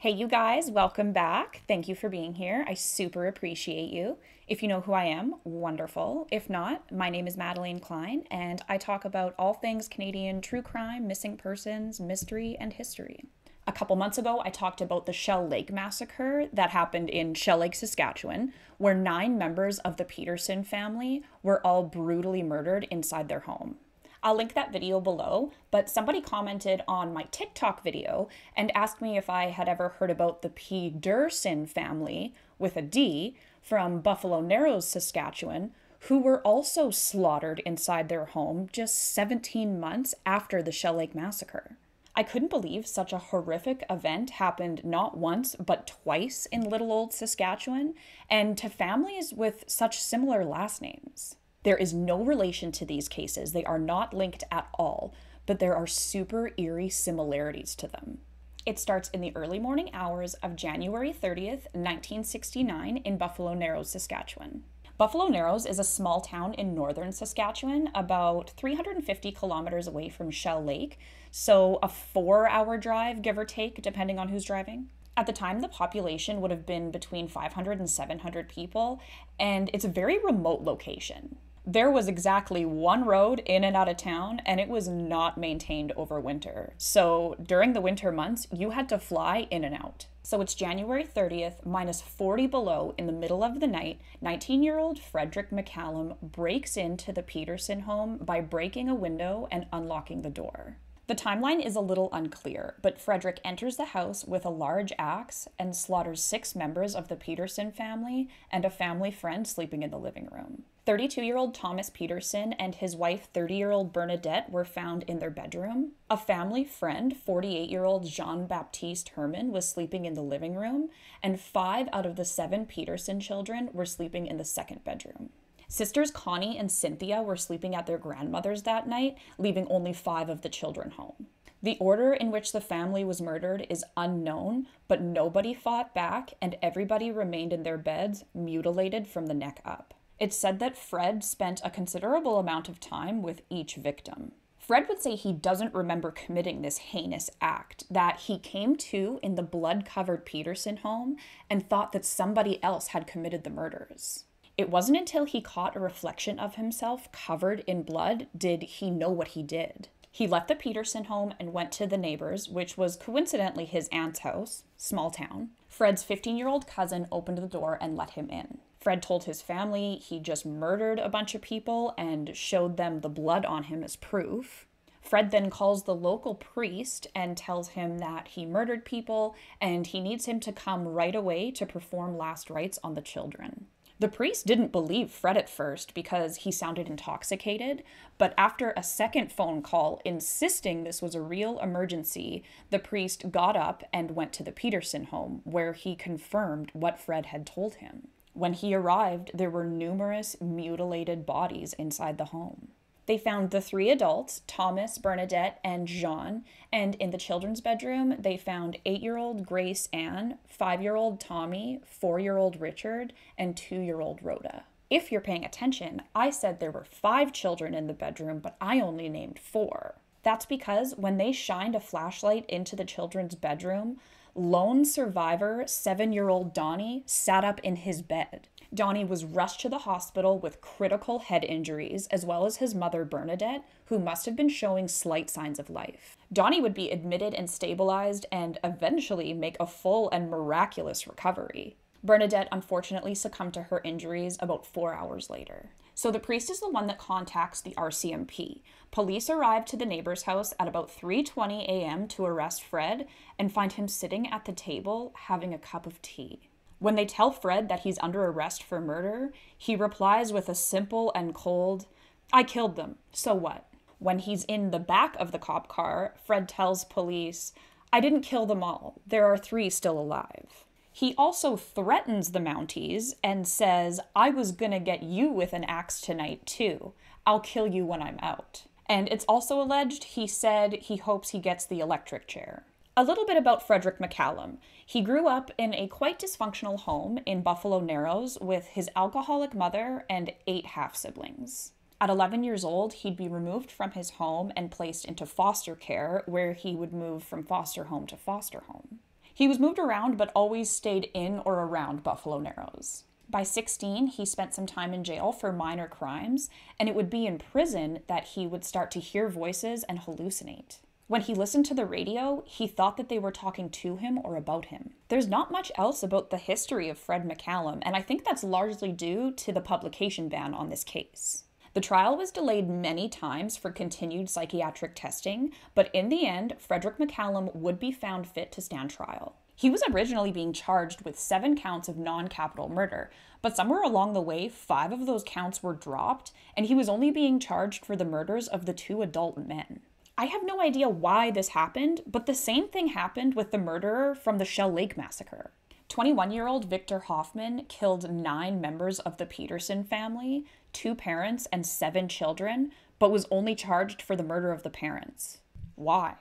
Hey, you guys, welcome back. Thank you for being here. I super appreciate you. If you know who I am, wonderful. If not, my name is Madelayne Klein, and I talk about all things Canadian true crime, missing persons, mystery, and history. A couple months ago, I talked about the Shell Lake massacre that happened in Shell Lake, Saskatchewan, where nine members of the Peterson family were all brutally murdered inside their home. I'll link that video below, but somebody commented on my TikTok video and asked me if I had ever heard about the Pederson family with a D from Buffalo Narrows, Saskatchewan, who were also slaughtered inside their home just 17 months after the Shell Lake massacre. I couldn't believe such a horrific event happened not once, but twice in little old Saskatchewan, and to families with such similar last names. There is no relation to these cases, they are not linked at all, but there are super eerie similarities to them. It starts in the early morning hours of January 30th, 1969, in Buffalo Narrows, Saskatchewan. Buffalo Narrows is a small town in northern Saskatchewan, about 350 kilometers away from Shell Lake, so a four hour drive, give or take, depending on who's driving. At the time, the population would have been between 500 and 700 people, and it's a very remote location there was exactly one road in and out of town, and it was not maintained over winter. So during the winter months, you had to fly in and out. So it's January 30th, minus 40 below, in the middle of the night. 19 year old Frederick McCallum breaks into the Pederson home by breaking a window and unlocking the door. The timeline is a little unclear, but Frederick enters the house with a large axe and slaughters six members of the Pederson family and a family friend sleeping in the living room. 32 year old Thomas Pederson and his wife, 30 year old Bernadette, were found in their bedroom. A family friend, 48 year old Jean Baptiste Herman, was sleeping in the living room, and five out of the seven Pederson children were sleeping in the second bedroom. Sisters Connie and Cynthia were sleeping at their grandmother's that night, leaving only five of the children home. The order in which the family was murdered is unknown, but nobody fought back and everybody remained in their beds, mutilated from the neck up. It's said that Fred spent a considerable amount of time with each victim. Fred would say he doesn't remember committing this heinous act, that he came to in the blood covered Pederson home and thought that somebody else had committed the murders. It wasn't until he caught a reflection of himself covered in blood did he know what he did. He left the Pederson home and went to the neighbors, which was coincidentally his aunt's house, small town. Fred's 15 year old cousin opened the door and let him in. Fred told his family he just murdered a bunch of people and showed them the blood on him as proof. Fred then calls the local priest and tells him that he murdered people and he needs him to come right away to perform last rites on the children. The priest didn't believe Fred at first because he sounded intoxicated, but after a second phone call insisting this was a real emergency, the priest got up and went to the Pederson home where he confirmed what Fred had told him. When he arrived, there were numerous mutilated bodies inside the home. They found the three adults, Thomas, Bernadette, and Jean, and in the children's bedroom, they found eight year old Grace Ann, five year old Tommy, four year old Richard, and two year old Rhoda. If you're paying attention, I said there were five children in the bedroom, but I only named four. That's because when they shined a flashlight into the children's bedroom, lone survivor, seven year old Donnie, sat up in his bed. Donnie was rushed to the hospital with critical head injuries, as well as his mother, Bernadette, who must have been showing slight signs of life. Donnie would be admitted and stabilized and eventually make a full and miraculous recovery. Bernadette unfortunately succumbed to her injuries about four hours later. So the priest is the one that contacts the RCMP. Police arrive to the neighbor's house at about 3:20 a.m. to arrest Fred and find him sitting at the table having a cup of tea. When they tell Fred that he's under arrest for murder, he replies with a simple and cold, I killed them, so what? When he's in the back of the cop car, Fred tells police, I didn't kill them all. There are three still alive. He also threatens the Mounties and says, I was gonna get you with an axe tonight, too. I'll kill you when I'm out. And it's also alleged he said he hopes he gets the electric chair. A little bit about Frederick McCallum. He grew up in a quite dysfunctional home in Buffalo Narrows with his alcoholic mother and eight half siblings. At 11 years old, he'd be removed from his home and placed into foster care, where he would move from foster home to foster home. He was moved around but always stayed in or around Buffalo Narrows. By 16, he spent some time in jail for minor crimes, and it would be in prison that he would start to hear voices and hallucinate. When he listened to the radio, he thought that they were talking to him or about him. There's not much else about the history of Fred McCallum, and I think that's largely due to the publication ban on this case. The trial was delayed many times for continued psychiatric testing, but in the end, Frederick McCallum would be found fit to stand trial. He was originally being charged with seven counts of non capital murder, but somewhere along the way, five of those counts were dropped, and he was only being charged for the murders of the two adult men. I have no idea why this happened, but the same thing happened with the murderer from the Shell Lake massacre. 21 year old Victor Hoffman killed nine members of the Peterson family, two parents, and seven children, but was only charged for the murder of the parents. Why?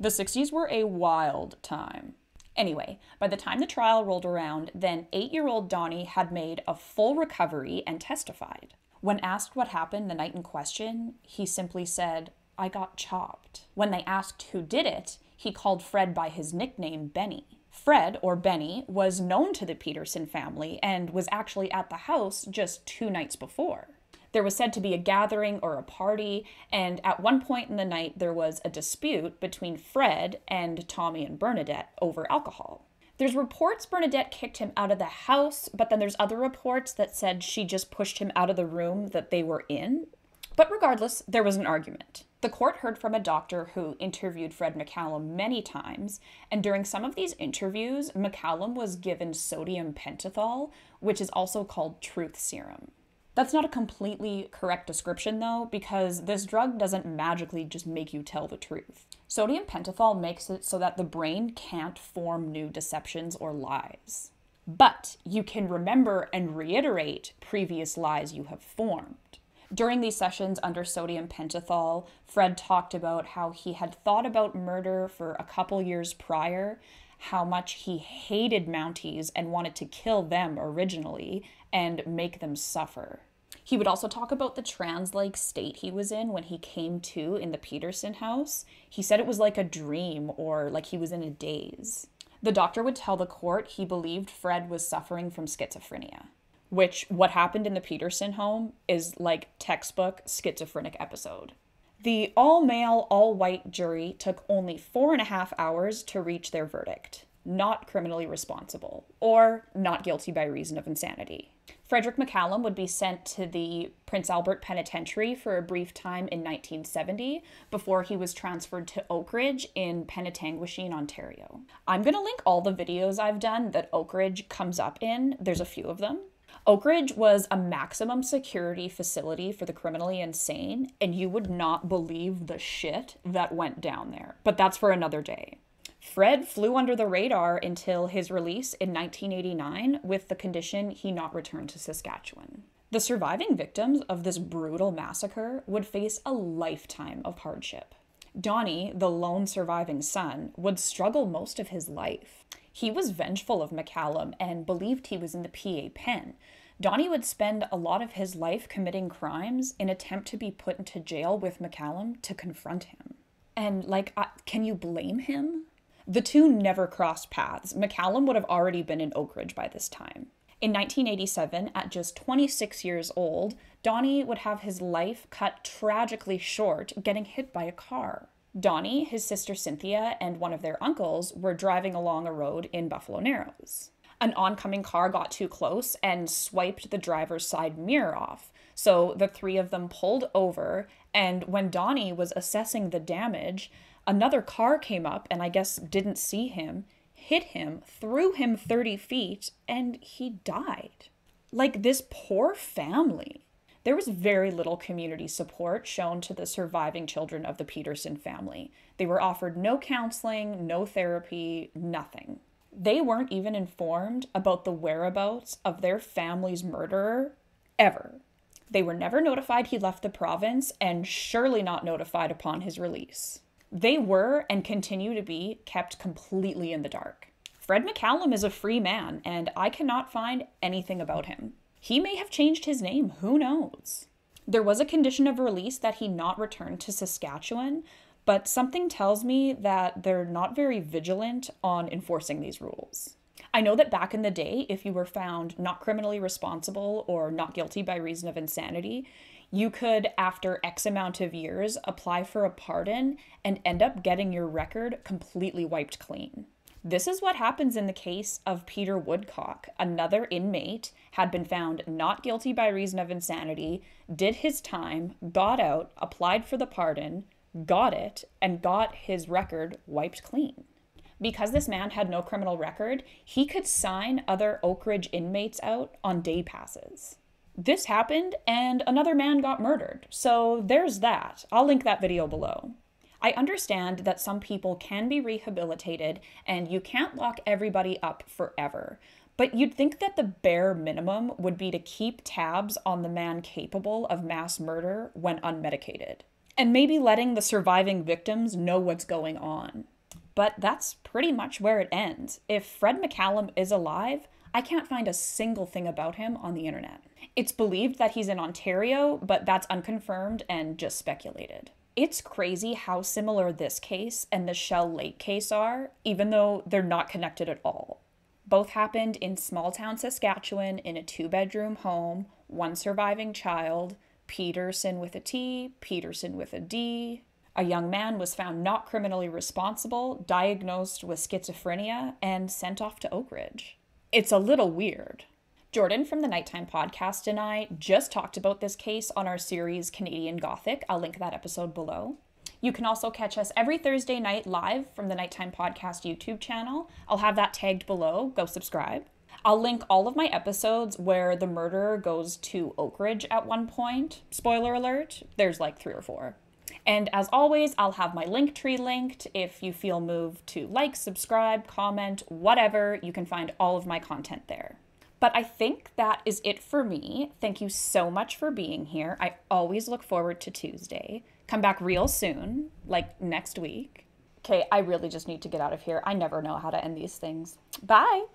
The 60s were a wild time. Anyway, by the time the trial rolled around, then eight year old Donnie had made a full recovery and testified. When asked what happened the night in question, he simply said, I got chopped. When they asked who did it, he called Fred by his nickname Benny. Fred, or Benny, was known to the Pederson family and was actually at the house just two nights before. There was said to be a gathering or a party, and at one point in the night, there was a dispute between Fred and Tommy and Bernadette over alcohol. There's reports Bernadette kicked him out of the house, but then there's other reports that said she just pushed him out of the room that they were in. But regardless, there was an argument. The court heard from a doctor who interviewed Fred McCallum many times, and during some of these interviews, McCallum was given sodium pentothal, which is also called truth serum. That's not a completely correct description, though, because this drug doesn't magically just make you tell the truth. Sodium pentothal makes it so that the brain can't form new deceptions or lies. But you can remember and reiterate previous lies you have formed. During these sessions under sodium pentothal, Fred talked about how he had thought about murder for a couple years prior, how much he hated Mounties and wanted to kill them originally, and make them suffer. He would also talk about the trance like state he was in when he came to in the Pederson house. He said it was like a dream or like he was in a daze. The doctor would tell the court he believed Fred was suffering from schizophrenia, which what happened in the Pederson home is like textbook schizophrenic episode. The all male, all white jury took only four and a half hours to reach their verdict not criminally responsible or not guilty by reason of insanity. Frederick McCallum would be sent to the Prince Albert Penitentiary for a brief time in 1970 before he was transferred to Oakridge in Penetanguishene, Ontario. I'm going to link all the videos I've done that Oakridge comes up in. There's a few of them. Oakridge was a maximum security facility for the criminally insane, and you would not believe the shit that went down there. But that's for another day. Fred flew under the radar until his release in 1989 with the condition he not return to Saskatchewan. The surviving victims of this brutal massacre would face a lifetime of hardship. Donnie, the lone surviving son, would struggle most of his life. He was vengeful of McCallum and believed he was in the PA pen. Donnie would spend a lot of his life committing crimes in attempt to be put into jail with McCallum to confront him. And like, uh, can you blame him? The two never crossed paths. McCallum would have already been in Oakridge by this time. In 1987, at just 26 years old, Donnie would have his life cut tragically short, getting hit by a car. Donnie, his sister Cynthia, and one of their uncles were driving along a road in Buffalo Narrows. An oncoming car got too close and swiped the driver's side mirror off. So the three of them pulled over, and when Donnie was assessing the damage, Another car came up and I guess didn't see him, hit him, threw him 30 feet, and he died. Like this poor family. There was very little community support shown to the surviving children of the Pederson family. They were offered no counseling, no therapy, nothing. They weren't even informed about the whereabouts of their family's murderer ever. They were never notified he left the province and surely not notified upon his release. They were and continue to be kept completely in the dark. Fred McCallum is a free man, and I cannot find anything about him. He may have changed his name, who knows? There was a condition of release that he not return to Saskatchewan, but something tells me that they're not very vigilant on enforcing these rules. I know that back in the day, if you were found not criminally responsible or not guilty by reason of insanity, you could, after X amount of years, apply for a pardon and end up getting your record completely wiped clean. This is what happens in the case of Peter Woodcock. Another inmate had been found not guilty by reason of insanity, did his time, got out, applied for the pardon, got it, and got his record wiped clean. Because this man had no criminal record, he could sign other Oak Ridge inmates out on day passes. This happened, and another man got murdered. So there's that. I'll link that video below. I understand that some people can be rehabilitated and you can't lock everybody up forever. But you'd think that the bare minimum would be to keep tabs on the man capable of mass murder when unmedicated. And maybe letting the surviving victims know what's going on. But that's pretty much where it ends. If Fred McCallum is alive, I can't find a single thing about him on the internet. It's believed that he's in Ontario, but that's unconfirmed and just speculated. It's crazy how similar this case and the Shell Lake case are, even though they're not connected at all. Both happened in small town Saskatchewan in a two bedroom home, one surviving child, Peterson with a T, Pederson with a D. A young man was found not criminally responsible, diagnosed with schizophrenia, and sent off to Oak Ridge. It's a little weird. Jordan from the Nighttime Podcast and I just talked about this case on our series Canadian Gothic. I'll link that episode below. You can also catch us every Thursday night live from the Nighttime Podcast YouTube channel. I'll have that tagged below. Go subscribe. I'll link all of my episodes where the murderer goes to Oak Ridge at one point. Spoiler alert, there's like three or four. And as always, I'll have my link tree linked. If you feel moved to like, subscribe, comment, whatever, you can find all of my content there. But I think that is it for me. Thank you so much for being here. I always look forward to Tuesday. Come back real soon, like next week. Okay, I really just need to get out of here. I never know how to end these things. Bye.